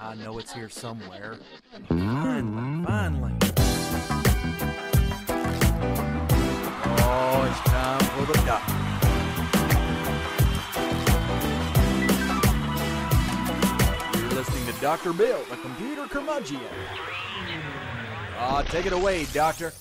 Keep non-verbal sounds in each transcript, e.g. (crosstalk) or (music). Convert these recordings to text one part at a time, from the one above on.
I know it's here somewhere. Finally, finally. Oh, it's time for the doctor. You're listening to Dr. Bill, the computer curmudgeon. Ah, take it away, Doctor.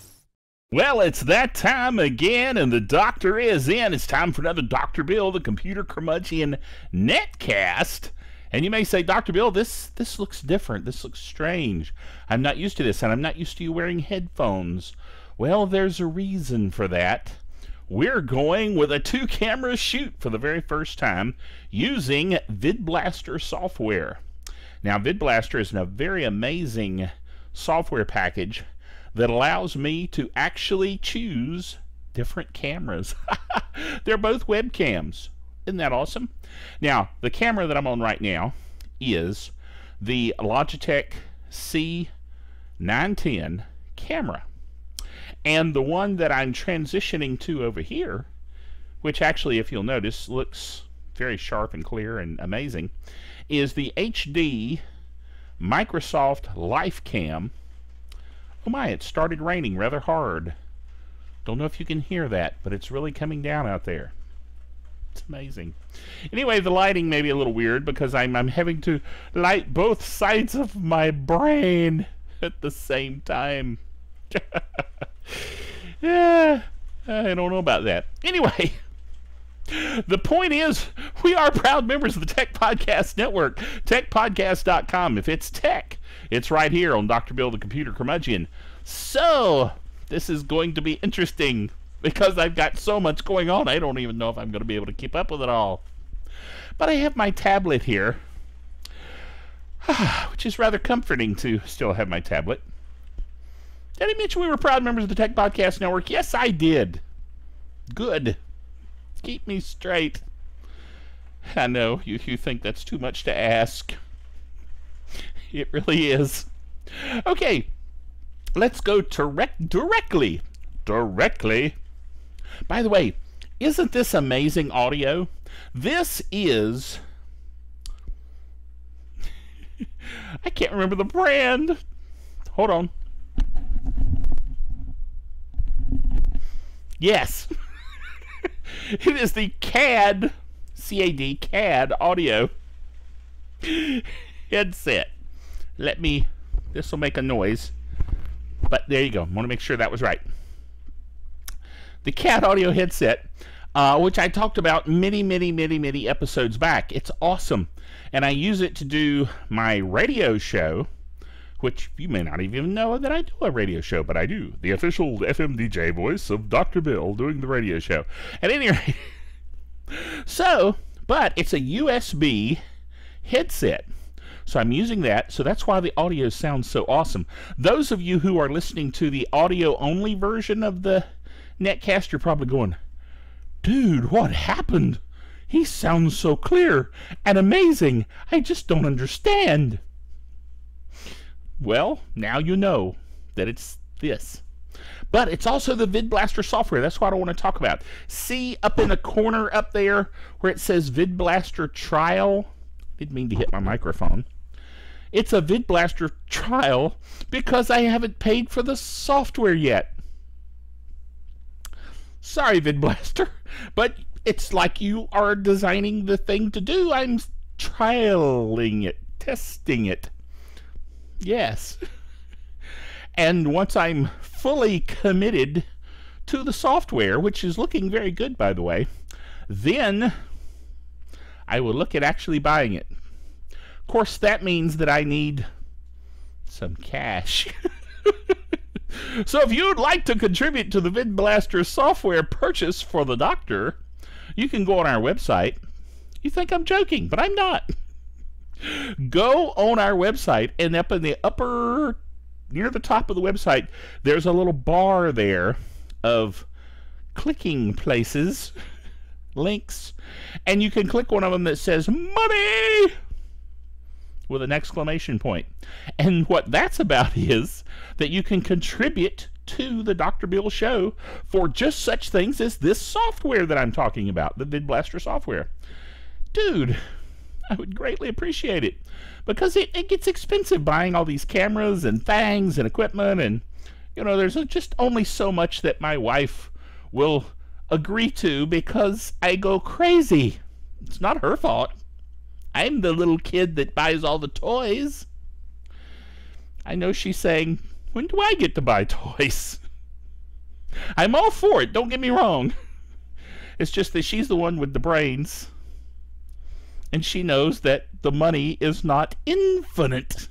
Well, it's that time again, and the doctor is in. It's time for another Dr. Bill, the computer curmudgeon netcast. And you may say, Dr. Bill, this this looks different. This looks strange. I'm not used to this, and I'm not used to you wearing headphones. Well, there's a reason for that. We're going with a two camera shoot for the very first time using VidBlaster software. Now, VidBlaster is a very amazing software package that allows me to actually choose different cameras. (laughs) They're both webcams. Isn't that awesome? Now, the camera that I'm on right now is the Logitech C910 camera. And the one that I'm transitioning to over here, which actually, if you'll notice, looks very sharp and clear and amazing, is the HD Microsoft LifeCam. Oh my, it started raining rather hard. Don't know if you can hear that, but it's really coming down out there. It's amazing. Anyway, the lighting may be a little weird because I'm, I'm having to light both sides of my brain (laughs) at the same time. (laughs) yeah, I don't know about that. Anyway, (laughs) the point is, we are proud members of the Tech Podcast Network, techpodcast.com. If it's tech, it's right here on Dr. Bill the Computer Curmudgeon. So, this is going to be interesting because I've got so much going on, I don't even know if I'm going to be able to keep up with it all. But I have my tablet here, (sighs) which is rather comforting to still have my tablet. Did I mention we were proud members of the Tech Podcast Network? Yes, I did. Good. Keep me straight. I know you, you think that's too much to ask. (laughs) It really is. Okay, let's go direct directly. Directly. By the way, isn't this amazing audio? This is. (laughs) I can't remember the brand. Hold on. Yes. (laughs) it is the CAD, C-A-D, CAD audio headset. Let me, this will make a noise. But there you go. I want to make sure that was right. The CAD audio headset, uh, which I talked about many, many, many, many episodes back. It's awesome. And I use it to do my radio show which you may not even know that I do a radio show, but I do. The official FM DJ voice of Dr. Bill doing the radio show. At any rate, (laughs) so, but it's a USB headset. So I'm using that, so that's why the audio sounds so awesome. Those of you who are listening to the audio only version of the netcast, you're probably going, dude, what happened? He sounds so clear and amazing. I just don't understand. Well, now you know that it's this. But it's also the VidBlaster software. That's what I want to talk about. See up in the corner up there where it says VidBlaster Trial? Didn't mean to hit my microphone. It's a VidBlaster trial because I haven't paid for the software yet. Sorry, VidBlaster, (laughs) but it's like you are designing the thing to do. I'm trialing it, testing it. Yes. (laughs) And once I'm fully committed to the software, which is looking very good, by the way, then I will look at actually buying it. Of course, that means that I need some cash. (laughs) so if you'd like to contribute to the VidBlaster software purchase for the doctor, you can go on our website. You think I'm joking, but I'm not. Go on our website, and up in the upper, near the top of the website, there's a little bar there of clicking places, (laughs) links, and you can click one of them that says money with an exclamation point. And what that's about is that you can contribute to the Dr. Bill show for just such things as this software that I'm talking about, the VidBlaster software. Dude, I would greatly appreciate it because it, it gets expensive buying all these cameras and things and equipment and you know there's just only so much that my wife will agree to because I go crazy. It's not her fault. I'm the little kid that buys all the toys. I know she's saying, when do I get to buy toys? I'm all for it, don't get me wrong. It's just that she's the one with the brains. And she knows that the money is not infinite.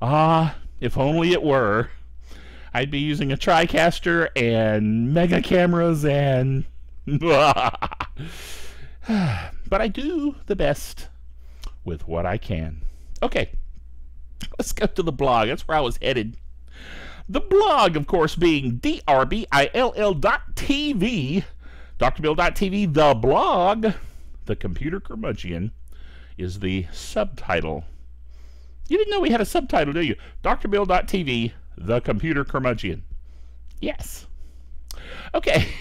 ah, if only it were. I'd be using a TriCaster and mega cameras and. But I do the best with what I can. Okay, let's go to the blog. That's where I was headed. The blog, of course, being drbill.tv, drbill.tv, the blog, the computer curmudgeon, is the subtitle. You didn't know we had a subtitle, do you? drbill.tv, the computer curmudgeon. Yes. Okay. (laughs)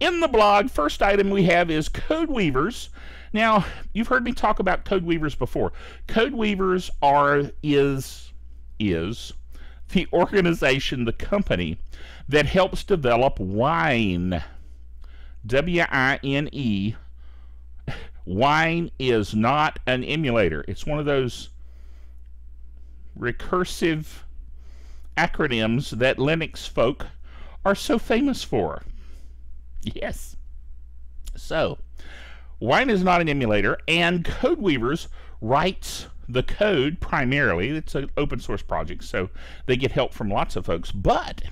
In the blog, first item we have is Code Weavers. Now, you've heard me talk about Code Weavers before. Code Weavers are is is the organization, the company that helps develop Wine. W I N E. Wine is not an emulator. It's one of those recursive acronyms that Linux folk are so famous for. Yes. So, Wine is not an emulator, and CodeWeavers writes the code primarily. It's an open source project, so they get help from lots of folks. But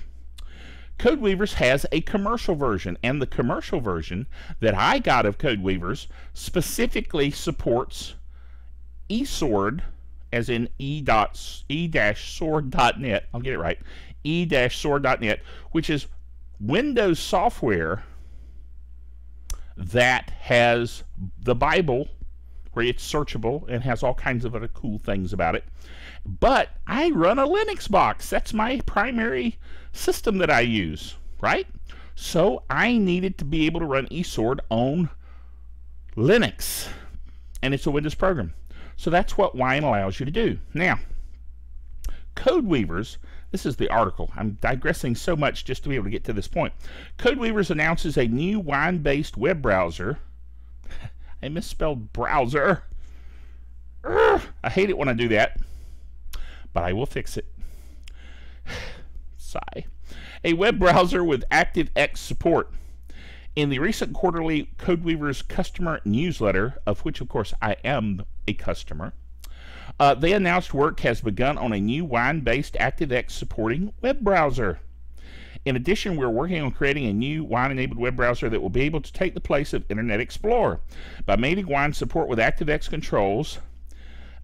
CodeWeavers has a commercial version, and the commercial version that I got of CodeWeavers specifically supports eSword, as in e-sword.net. I'll get it right. e-sword.net, which is Windows software that has the Bible where it's searchable and has all kinds of other cool things about it. But I run a Linux box. That's my primary system that I use, right? So I needed to be able to run eSword on Linux. And it's a Windows program. So that's what Wine allows you to do. Now, Code Weavers, this is the article. I'm digressing so much just to be able to get to this point. Codeweavers announces a new Wine-based web browser (laughs) I misspelled browser. Urgh, I hate it when I do that, but I will fix it. (sighs) Sigh. A web browser with ActiveX support. In the recent quarterly CodeWeavers customer newsletter, of which, of course, I am a customer, uh, they announced work has begun on a new Wine-based ActiveX supporting web browser. In addition, we're working on creating a new Wine-enabled web browser that will be able to take the place of Internet Explorer. By mating Wine support with ActiveX controls,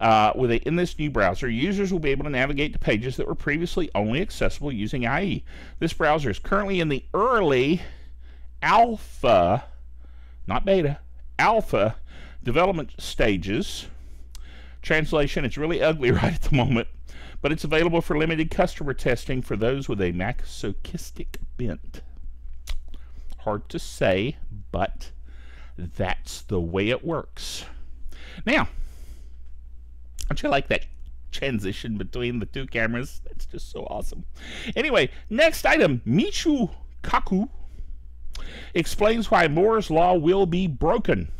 uh, with a, in this new browser, users will be able to navigate to pages that were previously only accessible using IE. This browser is currently in the early alpha, not beta, alpha development stages. Translation, it's really ugly (laughs) right at the moment but it's available for limited customer testing for those with a masochistic bent. Hard to say, but that's the way it works. Now, don't you like that transition between the two cameras? That's just so awesome. Anyway, next item, Michio Kaku explains why Moore's Law will be broken.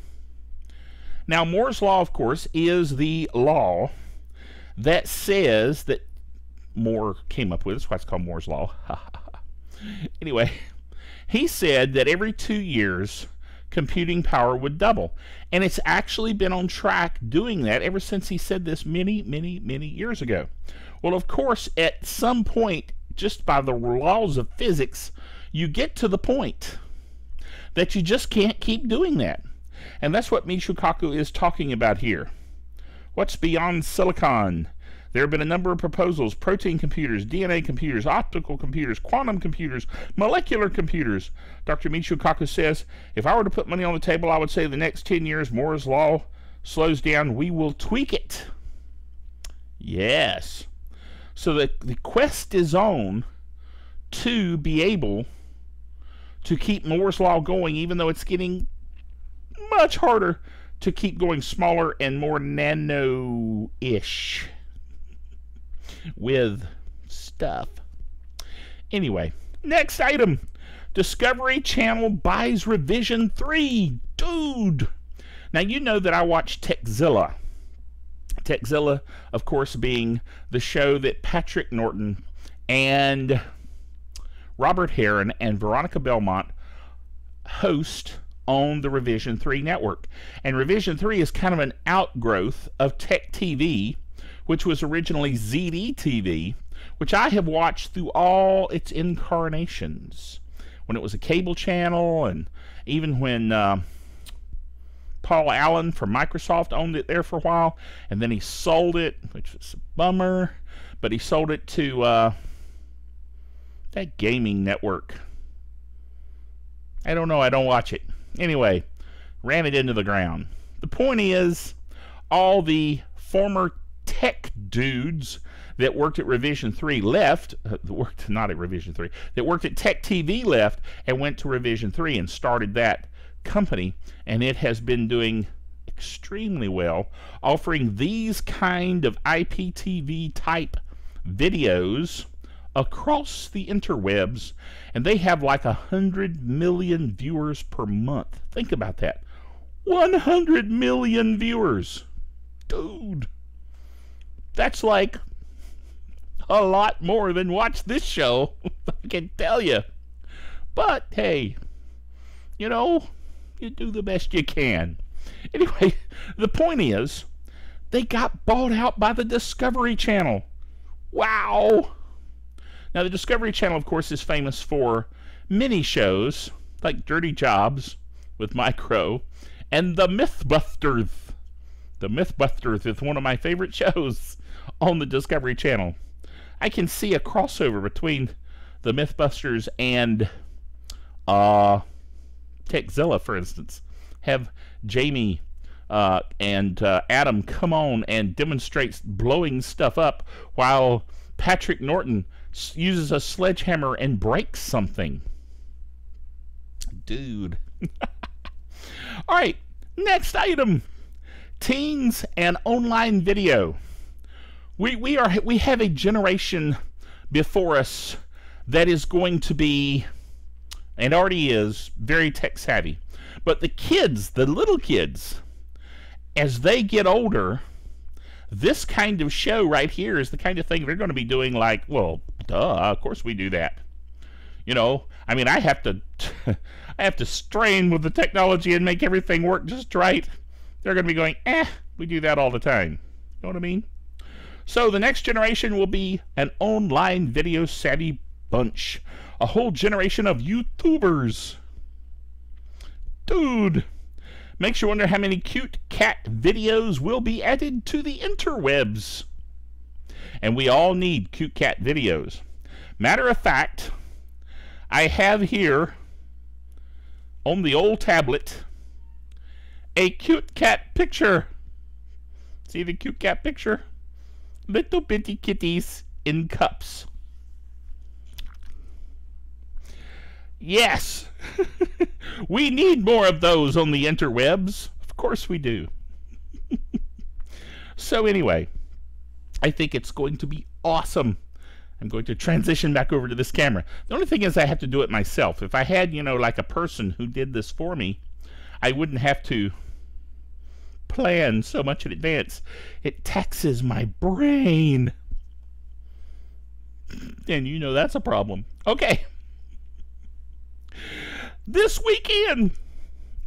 Now, Moore's Law, of course, is the law that says that Moore came up with. That's why it's called Moore's Law. (laughs) anyway, he said that every two years, computing power would double. And it's actually been on track doing that ever since he said this many, many, many years ago. Well, of course, at some point, just by the laws of physics, you get to the point that you just can't keep doing that. And that's what Michio Kaku is talking about here. What's beyond silicon? There have been a number of proposals protein computers, DNA computers, optical computers, quantum computers, molecular computers. Dr. Michio says if I were to put money on the table, I would say the next 10 years, Moore's Law slows down. We will tweak it. Yes. So the, the quest is on to be able to keep Moore's Law going, even though it's getting much harder to keep going smaller and more nano ish with stuff. Anyway, next item Discovery Channel buys Revision 3. Dude! Now, you know that I watch Tekzilla. Tekzilla, of course, being the show that Patrick Norton and Robert Heron and Veronica Belmont host on the Revision 3 network. And Revision 3 is kind of an outgrowth of Tech TV, which was originally ZD TV, which I have watched through all its incarnations. When it was a cable channel, and even when uh, Paul Allen from Microsoft owned it there for a while, and then he sold it, which was a bummer, but he sold it to uh, that gaming network. I don't know, I don't watch it. Anyway, ran it into the ground. The point is, all the former tech dudes that worked at Revision 3 left, uh, (laughs) worked not at Revision 3, that worked at Tech TV left and went to Revision 3 and started that company. And it has been doing extremely well, offering these kind of IPTV type videos across the interwebs, and they have like a hundred million viewers per month. Think about that. 100 million viewers. Dude. That's like a lot more than watch this show. (laughs) I can tell you. But hey, you know, you do the best you can. Anyway, (laughs) the point is, they got bought out by the Discovery Channel. Wow. Now, the Discovery Channel, of course, is famous for mini shows like Dirty Jobs with Mike Rowe and The Mythbusters. The Mythbusters is one of my favorite (laughs) shows on the Discovery Channel. I can see a crossover between The Mythbusters and uh, Tekzilla, for instance. Have Jamie uh, and uh, Adam come on and demonstrate blowing stuff up while Patrick Norton uses a sledgehammer and breaks something. Dude. (laughs) All right, next item. Teens and online video. We we are we have a generation before us that is going to be and already is very tech savvy. But the kids, the little kids, as they get older, this kind of show right here is the kind of thing they're going to be doing like, well, duh, of course we do that. You know, I mean, I have to (laughs) I have to strain with the technology and make everything work just right. They're going to be going, "Eh, we do that all the time." You know what I mean? So the next generation will be an online video savvy bunch. A whole generation of YouTubers. Dude, Makes you wonder how many cute cat videos will be added to the interwebs. And we all need cute cat videos. Matter of fact, I have here on the old tablet a cute cat picture. See the cute cat picture? Little bitty kitties in cups. Yes! (laughs) we need more of those on the interwebs. Of course we do. (laughs) so, anyway, I think it's going to be awesome. I'm going to transition back over to this camera. The only thing is, I have to do it myself. If I had, you know, like a person who did this for me, I wouldn't have to plan so much in advance. It taxes my brain. And you know that's a problem. Okay. This weekend,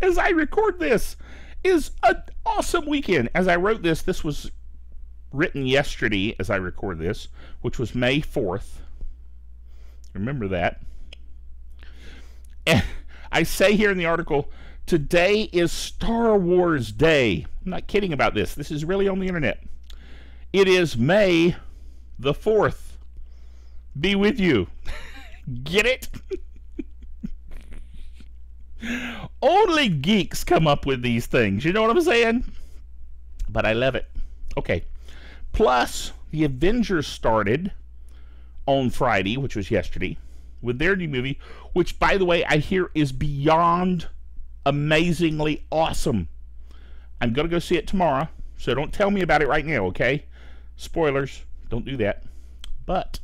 as I record this, is an awesome weekend. As I wrote this, this was written yesterday as I record this, which was May 4th. Remember that. And I say here in the article, today is Star Wars Day. I'm not kidding about this. This is really on the internet. It is May the 4th. Be with you. (laughs) Get it? (laughs) Only geeks come up with these things. You know what I'm saying? But I love it. Okay. Plus, the Avengers started on Friday, which was yesterday, with their new movie, which, by the way, I hear is beyond amazingly awesome. I'm going to go see it tomorrow, so don't tell me about it right now, okay? Spoilers, don't do that. But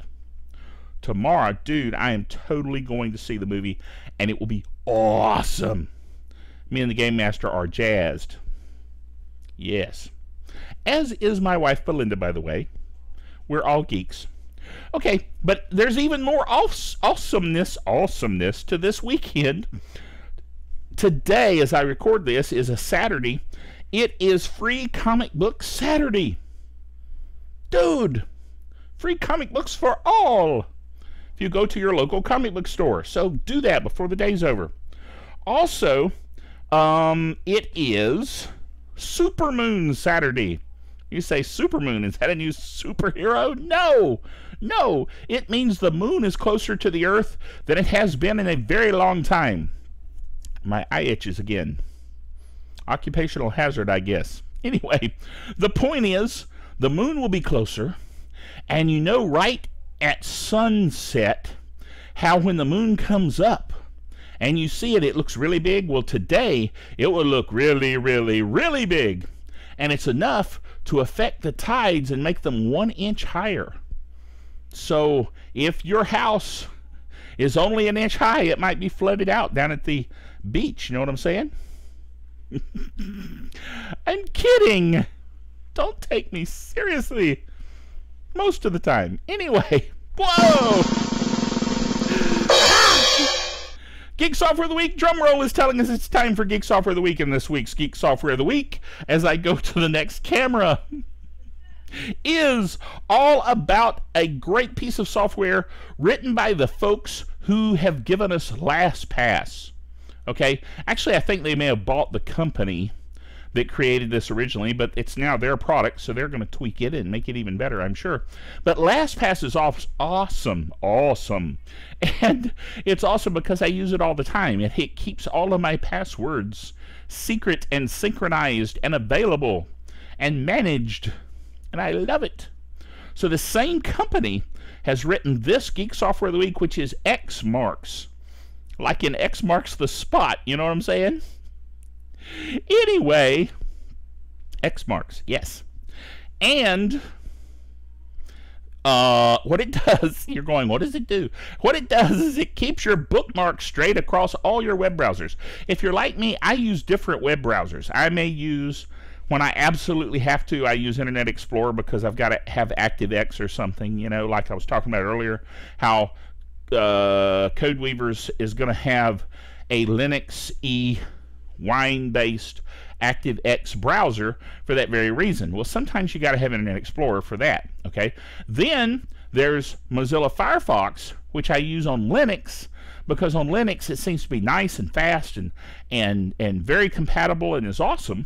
tomorrow, dude, I am totally going to see the movie, and it will be awesome. Me and the Game Master are jazzed. Yes. As is my wife Belinda, by the way. We're all geeks. Okay, but there's even more awesomeness, awesomeness to this weekend. Today, as I record this, is a Saturday. It is Free Comic Book Saturday. Dude, free comic books for all if you go to your local comic book store. So do that before the day's over. Also, um, it is Supermoon Saturday. You say Supermoon, is that a new superhero? No, no. It means the moon is closer to the earth than it has been in a very long time. My eye itches again. Occupational hazard, I guess. (laughs) Anyway, the point is, the moon will be closer, and you know right at sunset how when the moon comes up, and you see it, it looks really big. Well, today it will look really, really, really big. And it's enough to affect the tides and make them one inch higher. So if your house is only an inch high, it might be flooded out down at the beach. You know what I'm saying? (laughs) I'm kidding. Don't take me seriously. Most of the time. Anyway, (laughs) whoa! Geek Software of the Week. Drum roll is telling us it's time for Geek Software of the Week and this week's Geek Software of the Week. As I go to the next camera (laughs) is all about a great piece of software written by the folks who have given us LastPass. Okay, actually, I think they may have bought the company that created this originally, but it's now their product, so they're going to tweak it and make it even better, I'm sure. But LastPass is awesome, awesome. (laughs) And it's awesome because I use it all the time. It, it keeps all of my passwords secret and synchronized and available and managed. And I love it. So the same company has written this Geek Software of the Week, which is X Marks. Like in X Marks the Spot, you know what I'm saying? Anyway, X marks, yes. And uh, what it (laughs) does, you're going, what does it do? What it does is it keeps your bookmarks straight across all your web browsers. If you're like me, I use different web browsers. I may use, when I absolutely have to, I use Internet Explorer because I've got to have ActiveX or something, you know, like I was talking about earlier, how uh, CodeWeavers is going to have a Linux E Wine-based ActiveX browser for that very reason. Well, sometimes you got to have Internet Explorer for that, okay? Then there's Mozilla Firefox, which I use on Linux because on Linux it seems to be nice and fast and and and very compatible and is awesome.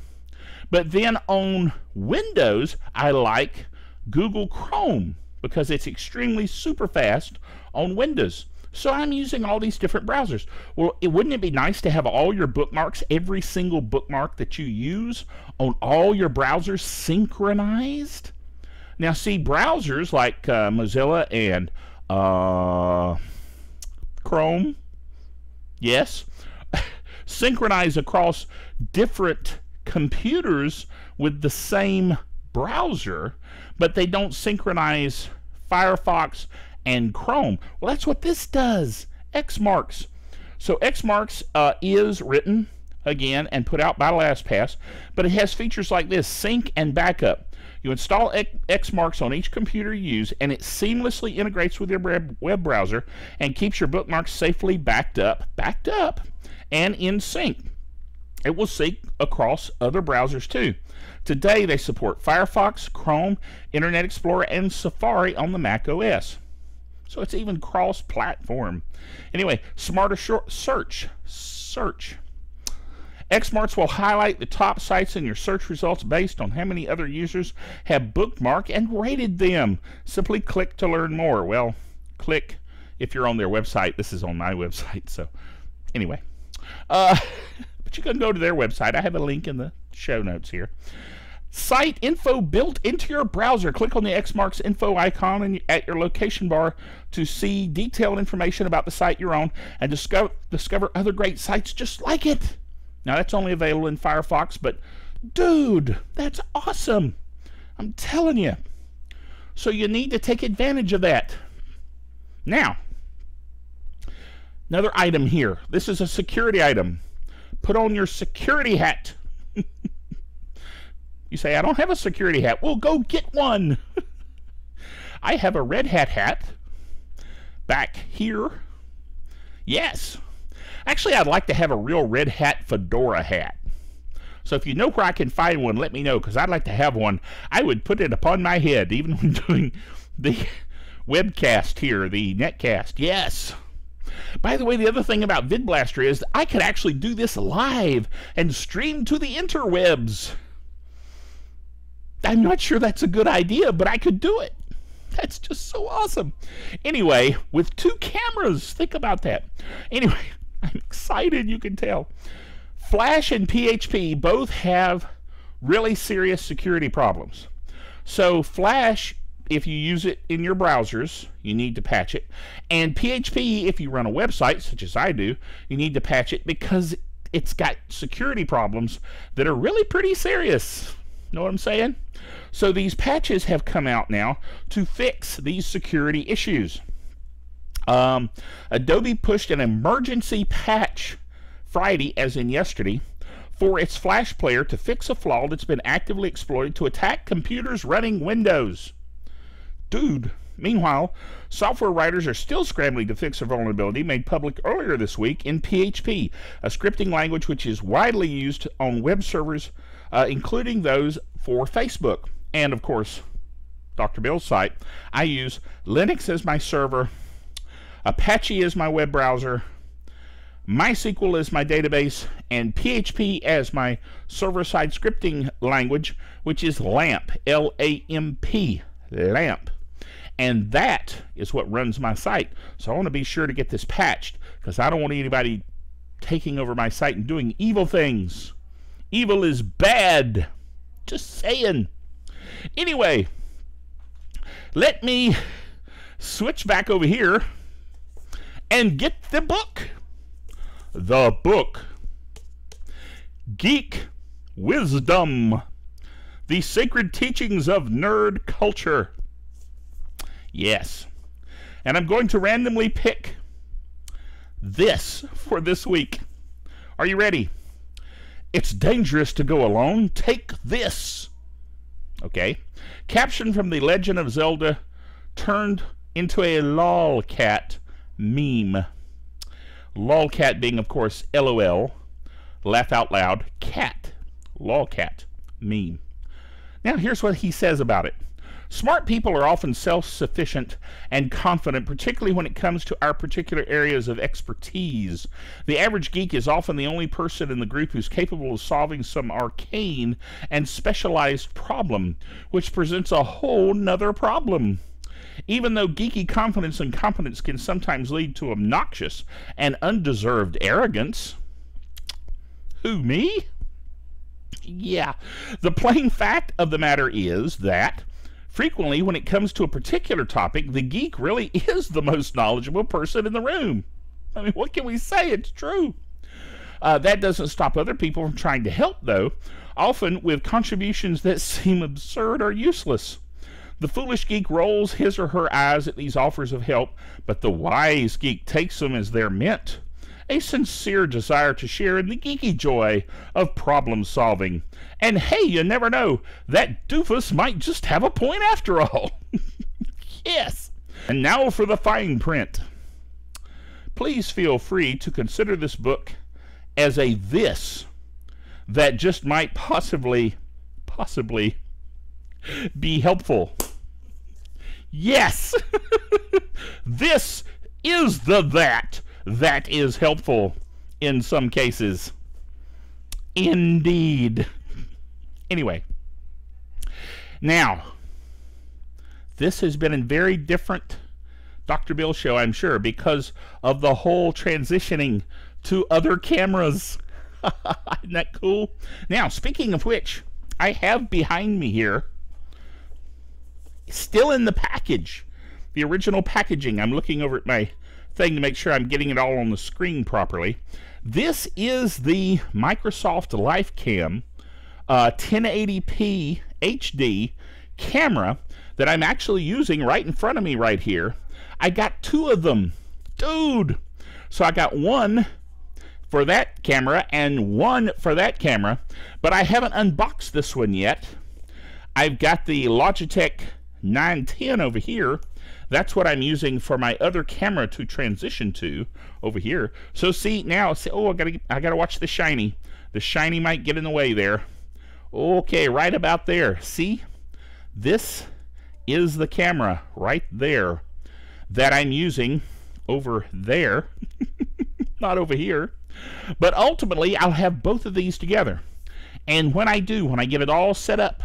But then on Windows, I like Google Chrome because it's extremely super fast on Windows. So I'm using all these different browsers. Well, it, wouldn't it be nice to have all your bookmarks, every single bookmark that you use on all your browsers synchronized? Now, see, browsers like uh, Mozilla and uh, Chrome, yes, (laughs) synchronize across different computers with the same browser, but they don't synchronize Firefox and Chrome. Well, that's what this does. Xmarks. So Xmarks uh, is written again and put out by LastPass, but it has features like this: sync and backup. You install Xmarks on each computer you use, and it seamlessly integrates with your web browser and keeps your bookmarks safely backed up, backed up, and in sync. It will sync across other browsers too. Today, they support Firefox, Chrome, Internet Explorer, and Safari on the Mac OS. So it's even cross-platform. Anyway, smarter search. Search. Xmarks will highlight the top sites in your search results based on how many other users have bookmarked and rated them. Simply click to learn more. Well, click if you're on their website. This is on my (laughs) website, so anyway. Uh, (laughs) but you can go to their website. I have a link in the show notes here. Site info built into your browser. Click on the Xmarks info icon in, at your location bar to see detailed information about the site you're on and discover, discover other great sites just like it. Now, that's only available in Firefox, but dude, that's awesome. I'm telling you. So, you need to take advantage of that. Now, another item here. This is a security item. Put on your security hat. (laughs) you say, I don't have a security hat. Well, go get one. (laughs) I have a red hat hat back here. Yes. Actually, I'd like to have a real red hat fedora hat. So if you know where I can find one, let me know because I'd like to have one. I would put it upon my head even (laughs) when doing the webcast here, the netcast. Yes. By the way, the other thing about VidBlaster is I could actually do this live and stream to the interwebs. I'm not sure that's a good idea, but I could do it. That's just so awesome. Anyway, with two cameras, think about that. Anyway, (laughs) I'm excited, you can tell. Flash and PHP both have really serious security problems. So, Flash, if you use it in your browsers, you need to patch it. And PHP, if you run a website, such as I do, you need to patch it because it's got security problems that are really pretty serious. Know what I'm saying? So these patches have come out now to fix these security issues. Um, Adobe pushed an emergency patch Friday, as in yesterday, for its Flash player to fix a flaw that's been actively exploited to attack computers running Windows. Dude. Meanwhile, software writers are still scrambling to fix a vulnerability made public earlier this week in PHP, a scripting language which is widely used on web servers, uh, including those for Facebook. And of course, Dr. Bill's site. I use Linux as my server, Apache as my web browser, MySQL as my database, and PHP as my server-side scripting language, which is LAMP, L-A-M-P, LAMP. And that is what runs my site. So I want to be sure to get this patched because I don't want anybody taking over my site and doing evil things. Evil is bad. Just saying. Anyway, let me switch back over here and get the book. The book. Geek Wisdom. The Sacred Teachings of Nerd Culture. Yes. And I'm going to randomly pick this for this week. Are you ready? It's dangerous to go alone. Take this. Okay. Caption from The Legend of Zelda turned into a lolcat meme. Lolcat being, of course, LOL, laugh out loud, cat, lolcat meme. Now, here's what he says about it. Smart people are often self-sufficient and confident, particularly when it comes to our particular areas of expertise. The average geek is often the only person in the group who's capable of solving some arcane and specialized problem, which presents a whole nother problem. Even though geeky confidence and competence can sometimes lead to obnoxious and undeserved arrogance. Who, me? Yeah. The plain fact of the matter is that Frequently, when it comes to a particular topic, the geek really (laughs) is the most knowledgeable person in the room. I mean, what can we say? It's true. Uh, that doesn't stop other people from trying to help, though, often with contributions that (laughs) seem absurd or useless. The foolish geek rolls his or her eyes at these offers of help, but the wise geek takes them as they're meant a sincere desire to share in the geeky joy of problem solving. And hey, you never know, that doofus might just have a point after all. (laughs) yes. And now for the fine print. Please feel free to consider this book as a this that just might possibly, possibly be helpful. Yes! (laughs) this is the that that is helpful in some cases. Indeed. Anyway, now, this has been a very different Dr. Bill show, I'm sure, because of the whole transitioning to other cameras. (laughs) Isn't that cool? Now, speaking of which, I have behind me here, still in the package, the original packaging. I'm looking over at my thing to make sure I'm getting it all on the screen properly. This is the Microsoft LifeCam uh, 1080p HD camera that I'm actually using right in front of me right here. I got two of them. Dude! So I got one for that camera and one for that camera, but I haven't unboxed this one yet. I've got the Logitech 910 over here. That's what I'm using for my other camera to transition to over here. So see now, see, oh, I gotta, I gotta watch the shiny. The shiny might get in the way there. Okay, right about there. See, this is the camera right there that I'm using over there, (laughs) not over here. But ultimately, I'll have both of these together. And when I do, when I get it all set up,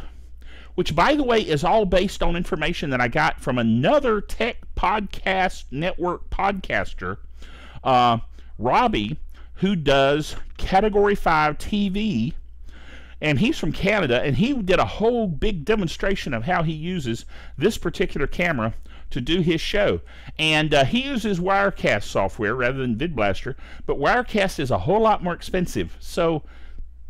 which by the way is all based on information that I got from another tech podcast network podcaster, uh, Robbie, who does Category 5 TV. And he's from Canada, and he did a whole big demonstration of how he uses this particular camera to do his show. And uh, he uses Wirecast software rather than VidBlaster, but Wirecast is a whole lot more expensive. So,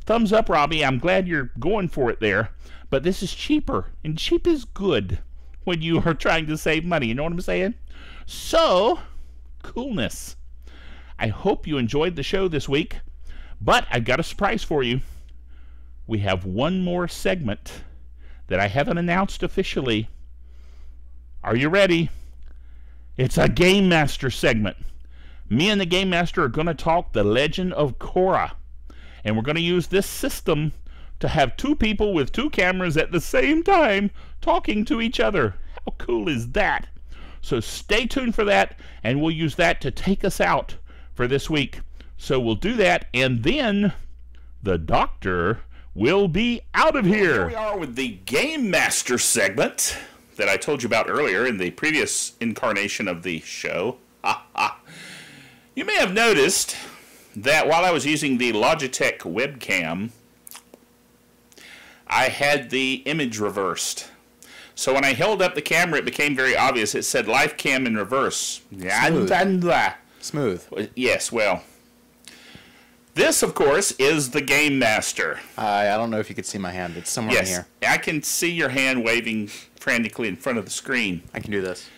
thumbs up, Robbie. I'm glad you're going for it there. But this is cheaper, and cheap is good when you are trying to save money. You know what I'm saying? So, coolness. I hope you enjoyed the show this week, but I've got a surprise for you. We have one more segment that I haven't announced officially. Are you ready? It's a Game Master segment. Me and the Game Master are going to talk The Legend of Korra. And we're going to use this system to have two people with two cameras at the same time talking to each other. How cool is that? So stay tuned for that, and we'll use that to take us out for this week. So we'll do that, and then the doctor will be out of here. Here we are with the Game Master segment that I told you about earlier in the previous incarnation of the show. (laughs) you may have noticed that while I was using the Logitech webcam, I had the image reversed. So when I held up the camera, it became very obvious. It said LifeCam in reverse. Smooth. Uh, Smooth. Yes, well. This, of course, is the Game Master. I, I don't know if you could see my hand. It's somewhere yes, in here. I can see your hand waving frantically in front of the screen. I can do this.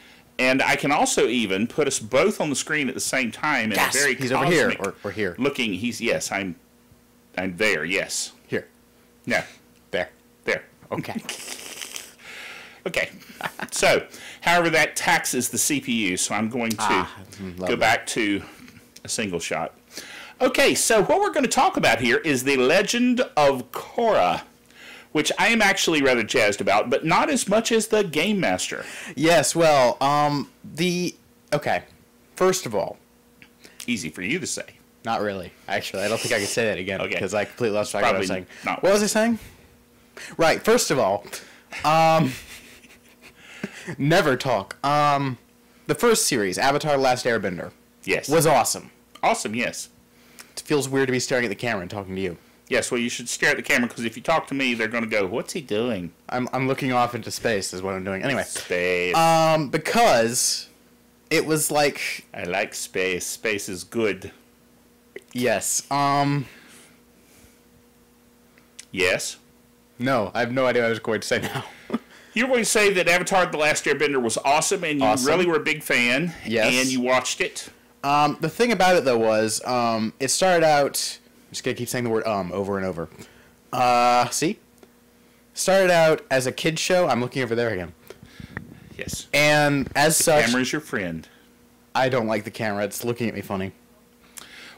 And I can also even put us both on the screen at the same time in yes, a very he's over here or, or here. Looking, he's yes, I'm, I'm there. Yes, here. No, there. There. Okay. (laughs) okay. So, however, that taxes the CPU, so I'm going to ah, go back to a single shot. Okay, so what we're going to talk about here is the Legend of Korra, which I am actually rather jazzed about, but not as much as the Game Master. Yes, well, um, the okay. First of all, easy for you to say. Not really. Actually, I don't think I can say that again because okay. I completely lost track of what I was saying. What was I saying? Right. First of all, um, (laughs) never talk. Um, the first series, Avatar: The Last Airbender, yes, was awesome. Awesome. Yes. It feels weird to be staring at the camera and talking to you. Yes, well, you should stare at the camera because if you talk to me, they're going to go, "What's he doing?" I'm I'm looking off into space. Is what I'm doing. Anyway, space. Um, because it was like I like space. Space is good. Yes. Um. Yes. No, I have no idea what I was going to say now. (laughs) you were going to say that Avatar: The Last Airbender was awesome, and you awesome. really were a big fan. Yes. And you watched it. Um, the thing about it though was, um, it started out. I'm just gonna keep saying the word um over and over. Uh, see. Started out as a kids show. I'm looking over there again. Yes. And as the such, camera's your friend. I don't like the camera. It's looking at me funny.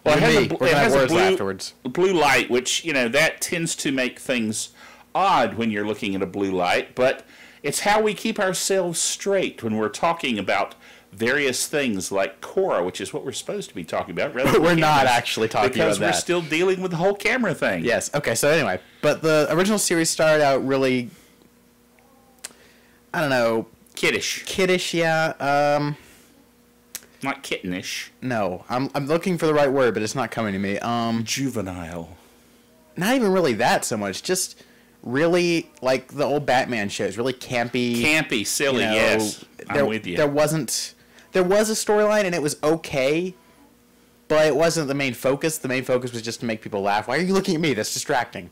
Well, it has, a, it has a blue, afterwards. blue light, which you know that tends to make things odd when you're looking at a blue light, but it's how we keep ourselves straight when we're talking about various things like Korra, which is what we're supposed to be talking about. Rather (laughs) we're not actually talking because about we're still dealing with the whole camera thing. Yes. Okay. So anyway, but the original series started out really, I don't know, kiddish. Kiddish, yeah. Um, not kittenish. No, I'm I'm looking for the right word, but it's not coming to me. Um, juvenile. Not even really that so much. Just really like the old Batman shows, really campy. Campy, silly. You know, yes, I'm with you. There wasn't there was a storyline and it was okay, but it wasn't the main focus. The main focus was just to make people laugh. Why are you looking at me? That's distracting.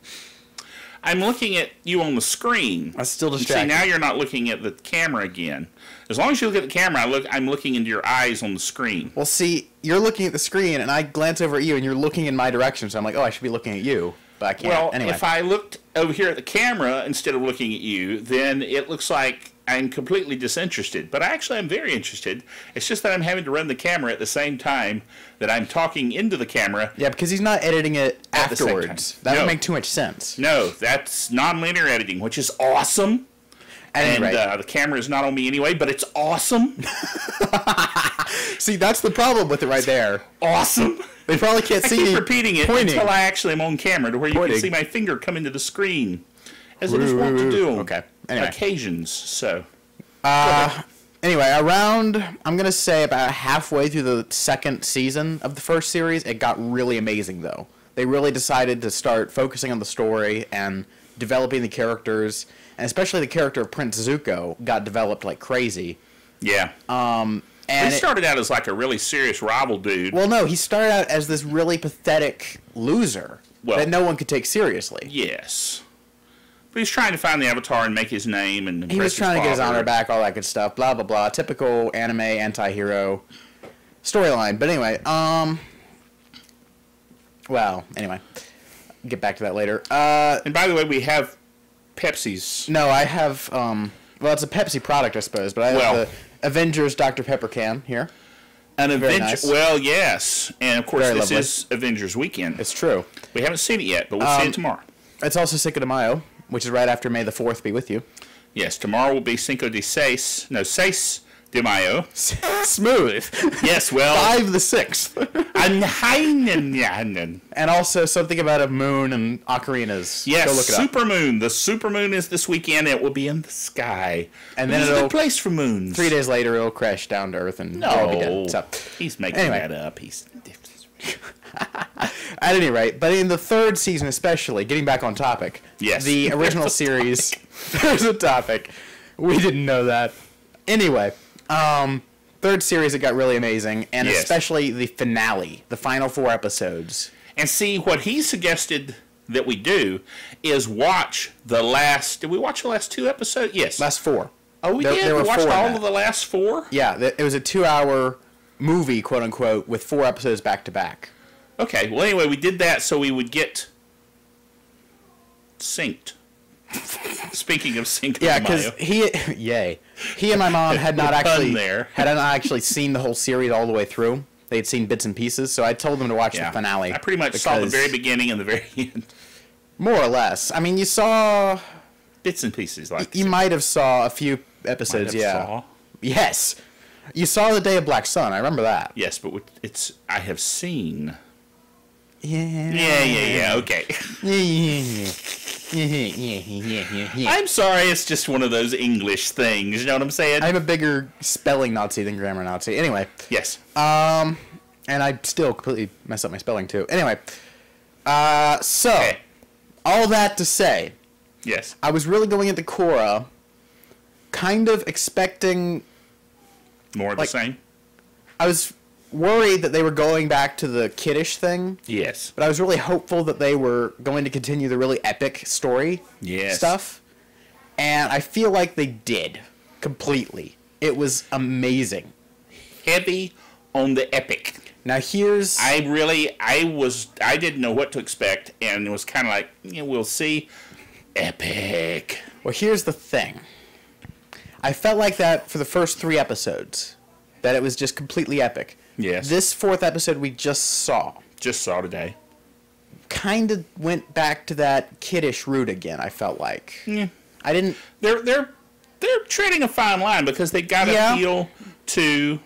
I'm looking at you on the screen. That's still You See, now you're not looking at the camera again. As long as you look at the camera, I look. I'm looking into your eyes on the screen. Well, see, you're looking at the screen, and I glance over at you, and you're looking in my direction. So I'm like, oh, I should be looking at you, but I can't. Well, anyway, if I looked over here at the camera instead of looking at you, then it looks like I'm completely disinterested. But I actually am very interested. It's just that I'm having to run the camera at the same time that I'm talking into the camera. yeah, because he's not editing it At the same afterwards. That No. would make too much sense. No, that's non-linear editing, which is awesome. And uh, the camera is not on me anyway, but it's awesome. (laughs) see, that's the problem with it right there. awesome. They probably can't I see keep me repeating it pointing. until I actually am on camera to where you Pointing. can see my finger come into the screen, as it is wont to do okay. Anyway. occasions. So, Uh, anyway, around I'm gonna say about halfway through the second season of the first series, it got really amazing. Though they really decided to start focusing on the story and developing the characters, and especially the character of Prince Zuko got developed like crazy. yeah. Um, and he it- started out as like a really serious rival dude. well, no, he started out as this really pathetic loser Well- that no one could take seriously. yes. But he's trying to find the Avatar and make his name and He was trying to get his honor back, all that good stuff. Blah blah blah. Typical anime anti-hero storyline. But anyway, um, well, anyway, get back to that later. Uh, And by the way, we have Pepsi's. no, I have um, well, it's a Pepsi product, I suppose, but I have Well- the Avengers Dr Pepper can here. An Avenger. nice. Well, yes, and of course Very this lovely. is Avengers Weekend. It's true. we haven't seen it yet, but we'll see Um, it tomorrow. It's also Cinco de Mayo, which is right after May the Fourth be with you. Yes, tomorrow will be Cinco de Seis. No, Seis de Mayo. (laughs) Smooth. Yes, well, Five the sixth. (laughs) And also something about a moon and ocarinas. Go look it up. supermoon. The supermoon is this weekend. It will be in the sky. And then a it'll- place for moons. Three days later, it'll crash down to Earth and we'll all be No. So, he's making Anyway. that up. He's (laughs) at any rate, but in the third season, especially, getting back on topic, Yes. the (laughs) original series, (laughs) there's a topic. We didn't know that. Anyway, um, third series, it got really amazing, and Yes. especially the finale, the final four episodes. And see, what he suggested that we do is watch the last. Did we watch the last two episodes? Yes. Last four. oh, we there- did. there we watched all of the last four. Yeah, it was a two-hour movie, quote unquote, with four episodes back to back. Okay. Well, anyway, we did that so we would get synced. Speaking of Cinco Yeah, because he, (laughs) yay, he and my mom had not (laughs) actually there. had not actually seen the whole series all the way through. They had seen bits and pieces, so I told them to watch Yeah. the finale. I pretty much saw the very beginning and the very (laughs) end. more or less. I mean, you saw, Bits and pieces, like you might have saw a few episodes. Yeah, saw. yes, you saw the Day of Black Sun. I remember that. Yes, but it's I have seen. Yeah, Yeah, yeah, yeah. Okay. yeah, yeah, yeah, yeah, yeah, yeah, yeah, yeah. I'm sorry. It's just one of those English things. You know what I'm saying? I'm a bigger spelling Nazi than grammar Nazi. Anyway, yes. um, and I still completely mess up my spelling too. Anyway, uh, so Okay. all that to say, Yes. I was really going into Korra, kind of expecting. More of like- the same. I was worried that they were going back to the kiddish thing, Yes. but I was really hopeful that they were going to continue the really epic story Yes. stuff, and I feel like they did completely. It was amazing. Heavy on the epic. Now here's I really, I was, I didn't know what to expect, and it was kind of like, yeah, we'll see. Epic. Well, here's the thing. I felt like that for the first three episodes, that it was just completely epic. Yes. This fourth episode we just saw Just saw today. kind of went back to that kiddish route again. I felt like. Yeah. I didn't. They're they're they're treading a fine line because they got to Yeah. appeal to.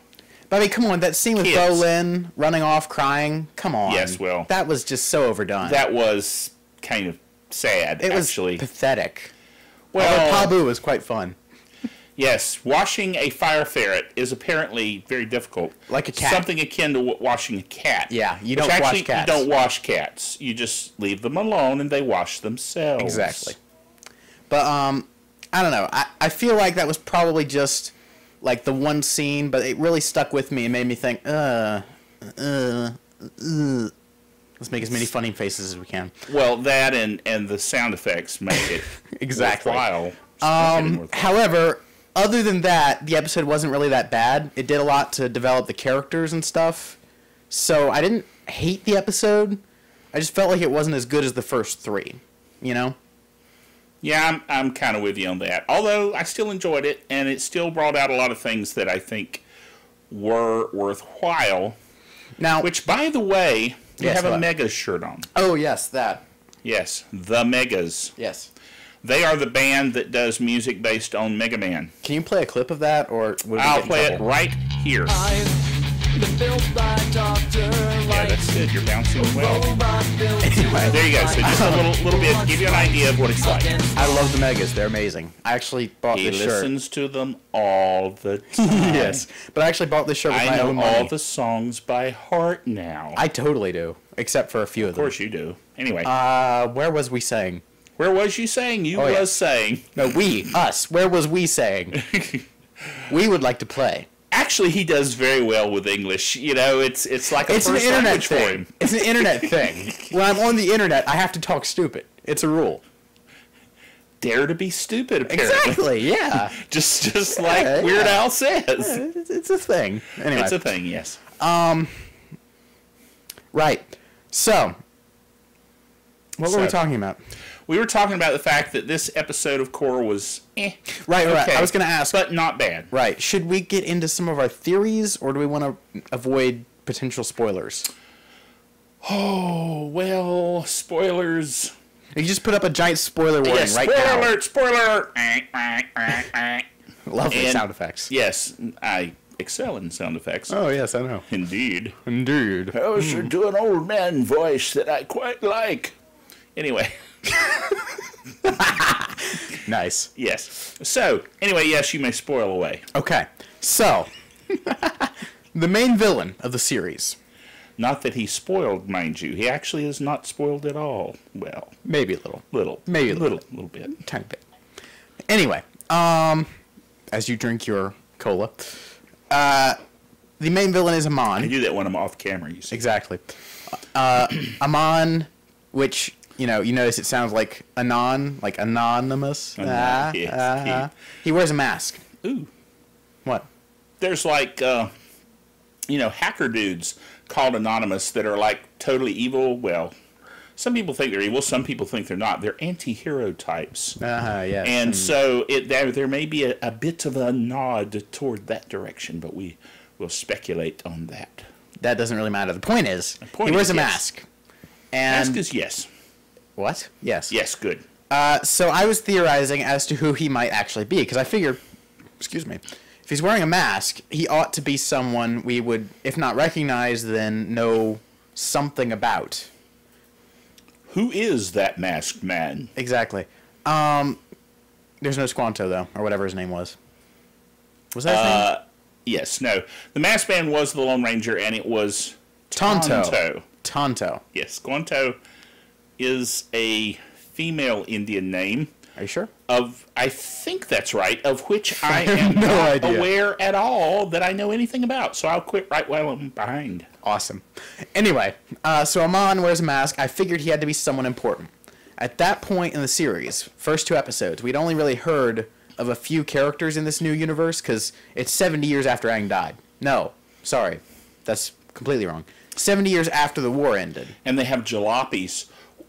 But I mean, come on, that scene with Kids. Bolin running off crying. Come on. Yes, well- that was just so overdone. That was kind of sad. it was actually. pathetic. well, Although Pabu was quite fun. Yes, washing a fire ferret is apparently very difficult. Like a cat. Something akin to washing a cat. Yeah, you don't wash actually, cats. You don't wash cats. You just leave them alone and they wash themselves. Exactly. But um, I don't know. I, I feel like that was probably just like the one scene, but it really stuck with me and made me think, uh, uh, uh. Let's make as many funny faces as we can. Well, that and and the sound effects make it (laughs) Exactly. worthwhile. Um, however, other than that, the episode wasn't really that bad. It did a lot to develop the characters and stuff. So I didn't hate the episode. I just felt like it wasn't as good as the first three. You know? Yeah, I'm, I'm kind of with you on that. Although I still enjoyed it, and it still brought out a lot of things that I think were worthwhile. Now, Which, by the way, you Yes, have a what? Megas shirt on. oh yes, that Yes, the Megas. yes. They are the band that does music based on Mega Man. Can you play a clip of that, or would I'll play it right here. I've been built by Yeah, that's good. You're bouncing well. (laughs) Anyway, There you go. So just a little, little bit, give you an idea of what it's like. I love the Megas. They're amazing. I actually bought He this shirt. listens to them all the time. (laughs) Yes, but I actually bought this shirt with I my know own all money. the songs by heart now. I totally do, except for a few of, them. of course you do. Anyway. Uh, where was we saying? Where was you saying? You oh, yeah. was saying. No, we, us. Where was we saying? (laughs) we would like to play. Actually, he does very well with English. You know, it's it's like a It's an first internet language for thing. him. It's an internet (laughs) thing. When I'm on the internet, I have to talk stupid. It's a rule. Dare to be stupid, apparently. Exactly. Yeah. (laughs) Just just like Yeah, Weird yeah. Al says. it's, it's a thing. Anyway. It's a thing, yes. Um. right. So, what were we talking about? We were talking about the fact that this episode of Korra was eh, Right, right. okay, I was going to ask. but not bad. right. Should we get into some of our theories, or do we want to avoid potential spoilers? Oh well, spoilers. You just put up a giant spoiler warning Yes, right spoiler now. alert! Spoiler alert! (laughs) Lovely And- sound effects. Yes, I excel in sound effects. Oh yes, I know. Indeed. Indeed. I was do an old man voice that I quite like. Anyway, (laughs) Nice. yes. So, anyway, yes, you may spoil away. Okay, so (laughs) the main villain of the series, Not that he spoiled, mind you. He actually is not spoiled at all. Well, maybe a little, little. Maybe a little, little bit. tiny bit. Anyway, um, as you drink your cola, uh, the main villain is I Amon. do that when I'm off camera, you see. Exactly. Uh, (clears throat) Amon, which you know, you notice it sounds like anon, like anonymous. Anon- Ah, yes, ah. he wears a mask. Ooh. What? There's like, uh, you know, hacker dudes called Anonymous that are like totally evil. Well, some people think they're evil, some people think they're not. They're anti hero types. Uh, yes. And so it there there may be a, a bit of a nod toward that direction, but we will speculate on that. that doesn't really matter. The point is, point he wears is, a yes. mask. And Ask is yes. What? Yes. Yes, good. Uh, so I was theorizing as to who he might actually be because I figured, excuse me, if he's wearing a mask, he ought to be someone we would, if not recognize, then know something about. Who is that masked man? Exactly. Um, there's no Squanto though, or whatever his name was. Was that his name? Uh, yes, no. The masked man was the Lone Ranger, and it was Tonto. Tonto. Tonto. Yes, Squanto is a female Indian name Are you sure? of I think that's right, of which (laughs) I am no not idea. aware at all that I know anything about. So I'll quit right while I'm behind. Awesome. Anyway, uh, so Amon wears a mask. I figured he had to be someone important. At that point in the series, first two episodes, we'd only really heard of a few characters in this new universe because it's 70 years after Aang died. No, sorry. That's completely wrong. 70 years after the war ended. And they have jalopies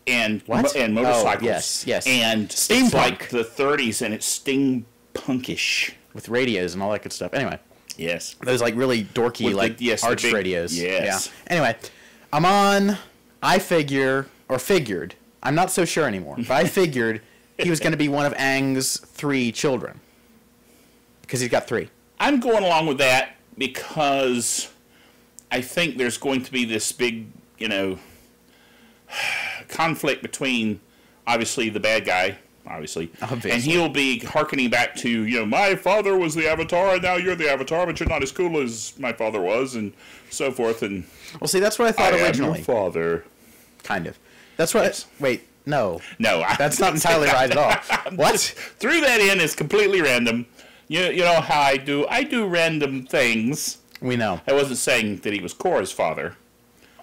and What? and Oh, motorcycles. yes, yes. And Steampunk. it's like the 30s, and it's steampunkish. With radios and all that good stuff. Anyway, Yes. those like really dorky, With the- like yes, arch big- radios. yes. Yeah. Anyway, Amon. I figure, or figured, I'm not so sure anymore, but I (laughs) figured he was going to be one of Aang's three children. Because he's got three. I'm going along with that because I think there's going to be this big, you know, conflict between obviously the bad guy, obviously, Obviously. and he'll be harkening back to, you know, my father was the Avatar, and now you're the Avatar, but you're not as cool as my father was, and so forth. And Well, see, that's what I thought I originally. your father. Kind of. That's what. Yes. wait, no. No, I, (laughs) That's not entirely right at all. (laughs) What? Threw that in is completely random. You you know how I do? I do random things. We know. I wasn't saying that he was Korra's father.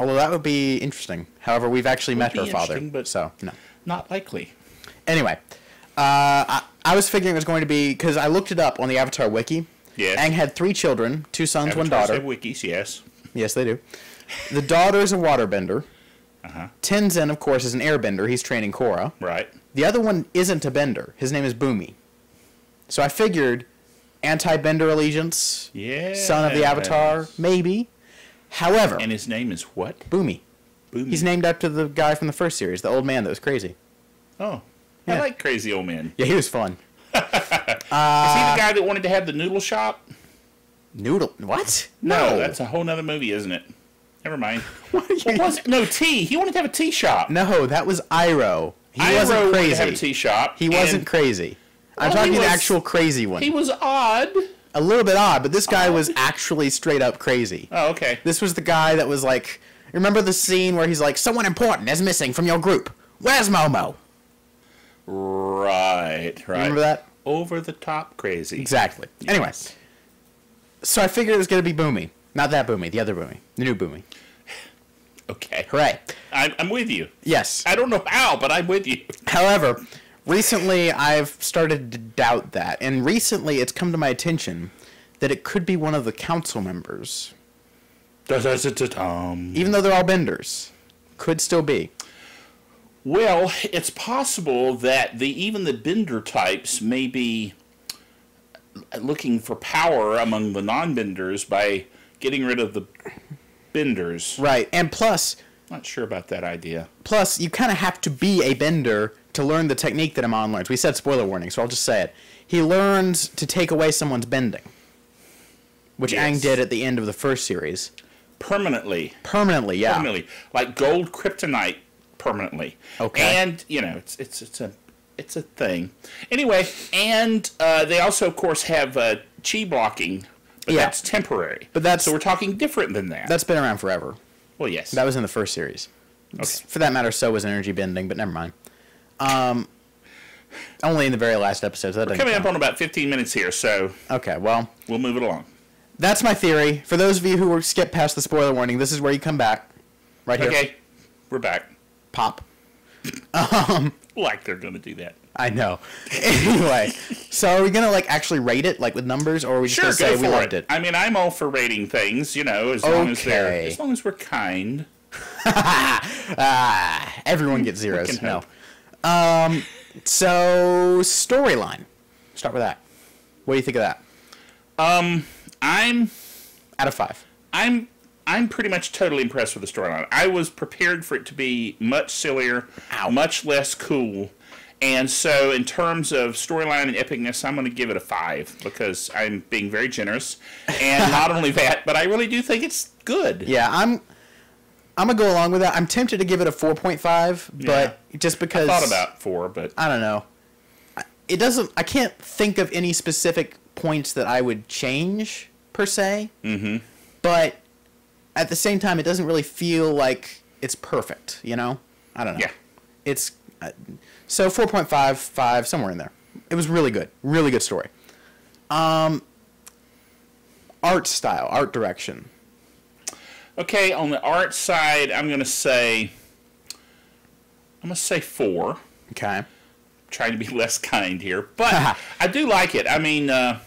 Although that would be interesting. However, we've actually met her father, interesting, but- so no. Not likely. Anyway, uh, I, I was figuring it was going to be because I looked it up on the Avatar wiki. Yes. Aang had three children, two sons, one Avatars daughter. have wikis, yes. Yes, they do. The daughter is a waterbender. Uh-huh. Tenzin, of course, is an airbender. He's training Korra. Right. The other one isn't a bender. His name is Bumi. So I figured anti-bender allegiance, Yeah. son of the Avatar, maybe. However, And his name is what? Bumi. Bumi. He's named after the guy from the first series, the old man that was crazy. Oh. Yeah. I like crazy old man. Yeah, he was fun. (laughs) is he the guy that wanted to have the noodle shop? Noodle. What? No, that's a whole nother movie, isn't it? Never mind. (laughs) What are you- What was it? No, tea. He wanted to have a tea shop. No, that was Iroh. He Iroh wasn't wanted crazy. to have a tea shop. he wasn't crazy. I'm Well, talking the actual crazy one. He was odd. A little bit odd, but this guy oh. was actually straight up crazy. Oh, okay. This was the guy that was like, remember the scene where he's like, someone important is missing from your group. Where's Momo? Right, right. Remember that? Over the top crazy. Exactly. Anyway, so I figured it was gonna be Bumi, not that Bumi, the other Bumi, the new Bumi. (sighs) Okay. Hooray! I'm, I'm with you. Yes. I don't know how, but I'm with you. However, recently I've started to doubt that, and recently it's come to my attention that it could be one of the council members, Um, even though they're all benders. Could still be. Well, it's possible that the even the bender types may be looking for power among the non-benders by getting rid of the benders. Right, and plus, Not sure about that idea. plus you kind of have to be a bender to learn the technique that Amon learns. We said spoiler warning, so I'll just say it. He learns to take away someone's bending, which Yes. Aang did at the end of the first series. Permanently, Permanently, yeah. permanently, like gold kryptonite, permanently. Okay. And you know, it's it's it's a it's a thing. Anyway, and uh, they also, of course, have uh, chi blocking, but Yeah. that's temporary. But that's- so we're talking different than that. That's been around forever. well, yes. That was in the first series. Okay. For that matter, so was energy bending, but never mind. Um, only in the very last episode. So doesn't Coming up on about 15 minutes here, so Okay, well, we'll move it along. that's my theory. For those of you who were skip past the spoiler warning, this is where you come back. Right here. Okay, we're back. Pop. (laughs) Like they're going to do that. I know. (laughs) anyway, so are we gonna like actually rate it like with numbers, or are we just Sure, gonna say go we loved it. it? I mean, I'm all for rating things, you know, as long as they're as long as we're kind. (laughs) Ah, everyone gets zeros. No. Um. So storyline. Start with that. What do you think of that? Um, I'm Out of five. I'm I'm pretty much totally impressed with the storyline. I was prepared for it to be much sillier, Ow. much less cool. And so, in terms of storyline and epicness, I'm going to give it a five because I'm being very generous. And not (laughs) only that, but I really do think it's good. Yeah, I'm. I'm gonna go along with that. I'm tempted to give it a 4.5, but just because Thought about four, but I don't know. It doesn't. I can't think of any specific points that I would change per se. Mm-hmm. But at the same time, it doesn't really feel like it's perfect. You know. I don't know. Yeah. It's uh, so 4.5, 5, somewhere in there. It was really good. Really good story. Um. Art style, art direction. Okay, on the art side, I'm going to say I'm going to say 4. Okay. Trying to be (laughs) less kind here, but (laughs) I do like it. I mean, uh,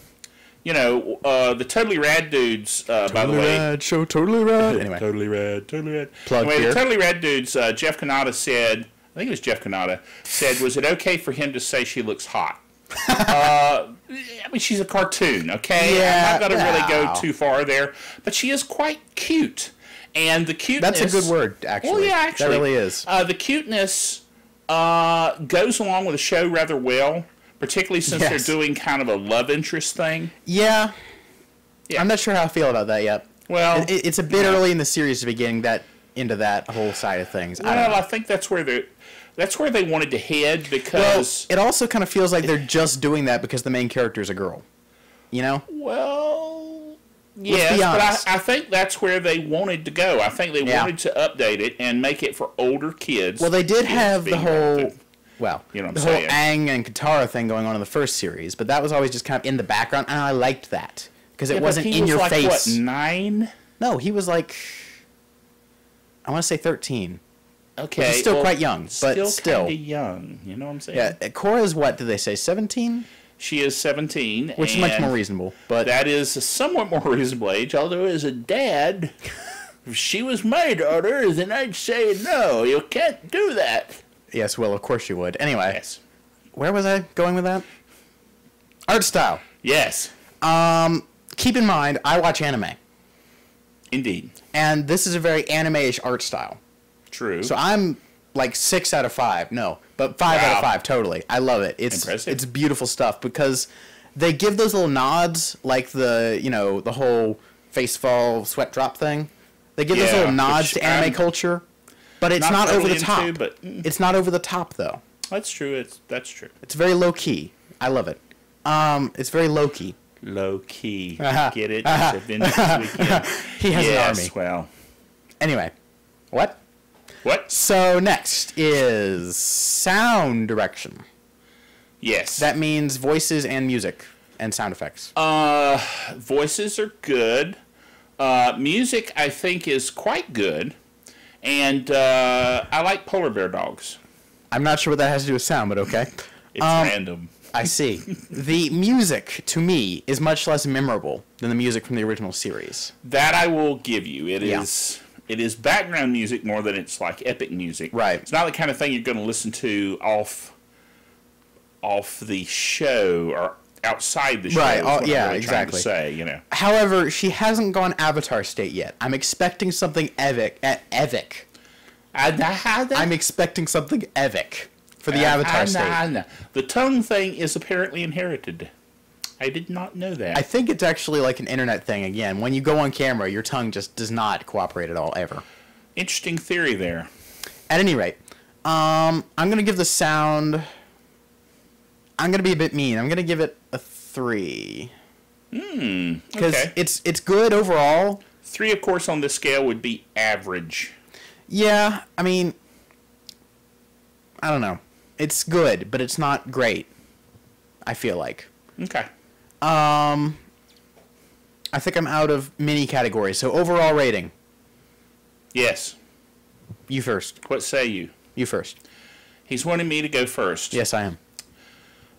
you know, uh, the Totally Rad dudes, uh, by the way. rad, show totally rad. (laughs) Anyway, Totally Rad, Totally Rad. Plug anyway, here. the Totally Rad dudes, uh, Jeff Cannata said, I think it was Jeff Cannata, said, was it okay for him to say she looks hot? uh, I mean, she's a cartoon, okay? Yeah, I'm not going to really go too far there, but she is quite cute. And the cuteness. that's a good word, actually. Well, yeah, actually, that really is. Uh, the cuteness uh, goes along with the show rather well, particularly since Yes. they're doing kind of a love interest thing. Yeah. Yeah. I'm not sure how I feel about that yet. Well, It, it's a bit yeah. early in the series to be getting that into that whole side of things. I don't Well, know. I think that's where they that's where they wanted to head Well, because it also kind of feels like they're just doing that because the main character is a girl. You know? well, yes, but. I, I think that's where they wanted to go. I think they Yeah. wanted to update it and make it for older kids. Well, they did have the whole relative. well, You know the I'm whole saying. Aang and Katara thing going on in the first series, but that was always just kind of in the background, and I liked that because it Yeah, wasn't in was your like, face. What, nine? No, he was like, I want to say thirteen. Okay, he's still quite young, but still, still. young. You know what I'm saying? Yeah, Korra's what did they say? Seventeen, She is 17, which is much more reasonable. But That is a somewhat more (laughs) reasonable age. Although, as a dad, if she was my daughter, then I'd say no. You can't do that. yes, well, of course you would. Anyway, Yes. where was I going with that? Art style. Yes. Um, Keep in mind, I watch anime, Indeed. and this is a very anime-ish art style. True. So I'm like six out of five. No, but five out of five. Totally. I love it. It's Impressive. it's beautiful stuff because they give those little nods, like the you know the whole face fall sweat drop thing. They give those little nods to anime I'm culture, but it's not not, over the top. into, but, mm. It's not over the top though. that's true. It's that's true. It's very low key. I love it. Um, it's very low key. Low key. Uh-huh. Get it? Uh-huh. It's (laughs) Avengers weekend. He has yes. an army. Well. Anyway, what? What? So next is sound direction. Yes. That means voices and music and sound effects. Uh, voices are good. Uh, music, I think, is quite good. And uh, I like polar bear dogs. I'm not sure what that has to do with sound, but okay. It's Um, random. I see. (laughs) the music, to me, is much less memorable than the music from the original series. That I will give you. It is Yeah. It is background music more than it's like epic music. Right. It's not the kind of thing you're going to listen to off off the show or outside the show. Right, oh, yeah, really exactly. say, you know. However, she hasn't gone Avatar state yet. I'm expecting something epic. Epic. I'm expecting something epic for the Avatar state. The tongue thing is apparently inherited. I did not know that. I think it's actually like an internet thing again. When you go on camera, your tongue just does not cooperate at all, ever. Interesting theory there. At any rate, um, I'm gonna give the sound. I'm gonna be a bit mean. I'm gonna give it a three Hmm. because Okay. it's it's good overall. Three, of course, on this scale would be average. Yeah, I mean, I don't know. It's good, but it's not great. I feel like. Okay. Um, I think I'm out of mini categories. So overall rating, Yes. you first. What say you? You first. He's wanting me to go first. Yes, I am.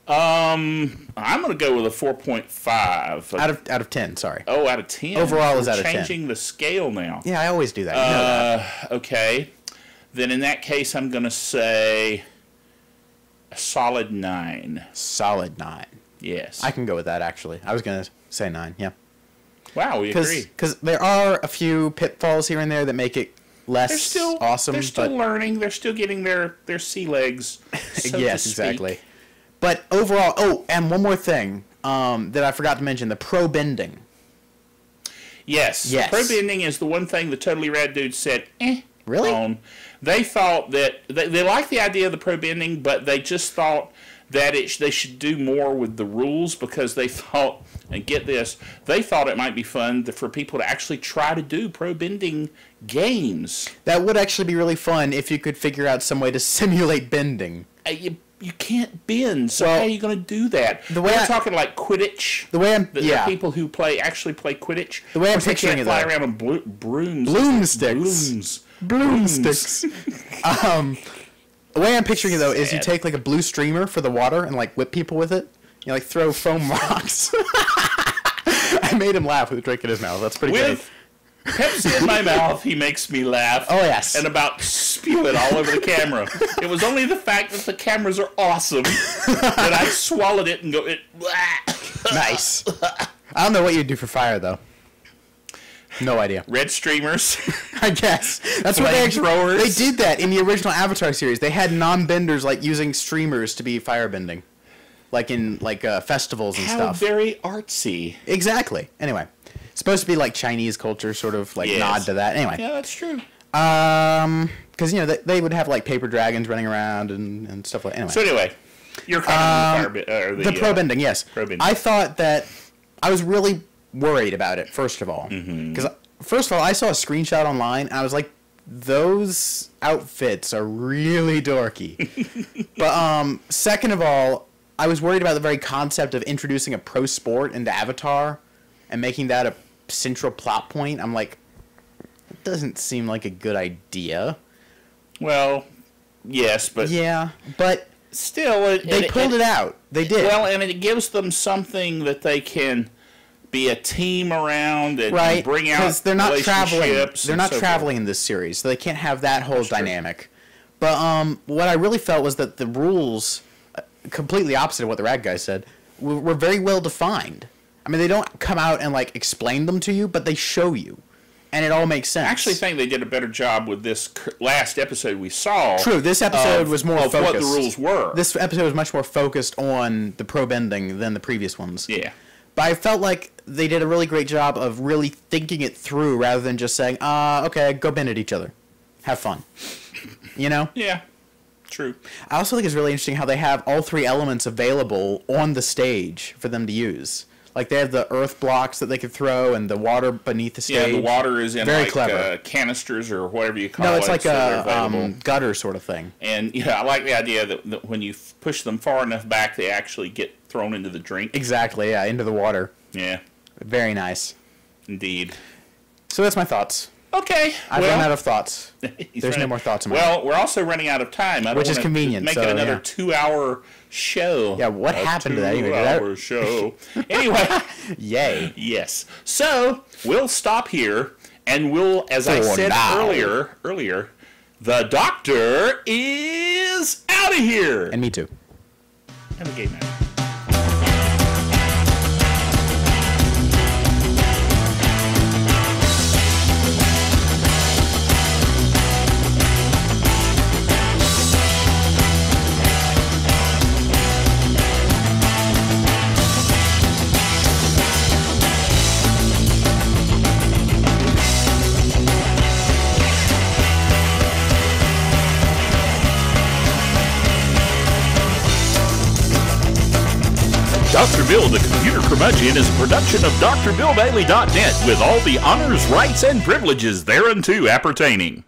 Um, I'm going to go with a 4.5. Out of out of ten. Sorry. oh, out of 10. Overall is We're out of 10. Changing the scale now. Yeah, I always do that. You know that. Uh, okay. Then in that case, I'm going to say a solid 9. Solid nine. Yes. I can go with that actually. I was gonna say nine. Yeah. wow, we agree. Because there are a few pitfalls here and there that make it less They're still awesome. They're still learning. They're still getting their their sea legs. (laughs) so to yes, exactly. But overall, oh, and one more thing um, that I forgot to mention: the pro bending. Yes. Yes. Pro bending is the one thing the totally rad dude said. Eh. Really? On. They thought that they, they liked the idea of the pro bending, but they just thought that it they should do more with the rules because they (laughs) thought, and get this, they thought it might be fun for people to actually try to do pro bending games. That would actually be really fun if you could figure out some way to (laughs) simulate bending. Uh, You, you can't bend, so Well, how are you going to do that? the way We're I- talking like Quidditch. The way I'm, The, yeah, the people who play actually play Quidditch. The way I'm they picturing can't it, fly though. around on brooms. Broomsticks. Blooms. broomsticks. (laughs) um, the way I'm picturing it though is you Sad. take like a blue streamer for the water and like whip people with it. You like throw foam (laughs) rocks. I made him laugh with a drink in his mouth. That's pretty good. With Pepsi in my mouth, he makes me laugh. Oh, yes. And about spew it all over the camera. It was only the fact that the cameras are awesome that I swallowed it and go it. (laughs) Nice. I don't know what you'd do for fire though. No idea. Red streamers. (laughs) I guess that's what they actually. They did that in the original Avatar series. They had non-benders like using streamers to be firebending, like in like uh, festivals and How stuff. very artsy. Exactly. Anyway, it's supposed to be like Chinese culture, sort of like Yes. nod to that. Anyway, Yeah, that's true. um, because you know they, they would have like paper dragons running around and, and stuff like. Anyway, So anyway, you're kind of the, fire, the, Um, the pro uh, bending, yes. pro bending. I thought that I was really worried about it. First of all, Mm-hmm. because first of all, I saw a screenshot online and I was like, those outfits are really dorky. (laughs) but um, second of all, I was worried about the very concept of introducing a pro sport into Avatar and making that a central plot point. I'm like, it doesn't seem like a good idea. Well, yes, but Yeah, but still, it, they pulled it out. They did. Well, and it gives them something that they can be a team around and, and right bring out because they're not traveling. they're not so traveling in this series so they can't have that whole dynamic. But um what i really felt was that the rules uh, completely opposite of what the rad guy said were, were very well defined. I mean they don't come out and like explain them to you but they show you. And it all makes sense. I actually think they did a better job with this last episode we saw. true this episode of- was more of focused what the rules were. this episode was much more focused on the pro bending than the previous ones. Yeah. But I felt like they did a really great job of really thinking it through rather than just saying, uh, okay, go bend at each other. Have fun. (laughs) You know? Yeah. True. I also think it's really interesting how they have all three elements available on the stage for them to use. Like they have the earth blocks that they could throw and the water beneath the stage. Yeah, the water is in Very like clever. Uh, canisters or whatever you call it. No, it. it's like so a um, gutter sort of thing. and yeah, I like the idea that, that when you f- push them far enough back, they actually get thrown into the drink. Exactly, yeah, into the water. Yeah, Very nice. indeed. So that's my thoughts. Okay. I've well, run out of thoughts. (laughs) there's no more thoughts in my Well, we're also running out of time. Which is convenient, Make so, it another yeah. two-hour show. Yeah, what happened to that? Did that- Two-hour show. (laughs) anyway, (laughs) Yay. yes. So we'll stop here, and we'll, as I said now. earlier, earlier, the doctor is out of here. And me too. Have a gay night. Dr. Bill the Computer Curmudgeon is a production of DrBillBailey.net with all the honors, rights, and privileges thereunto appertaining.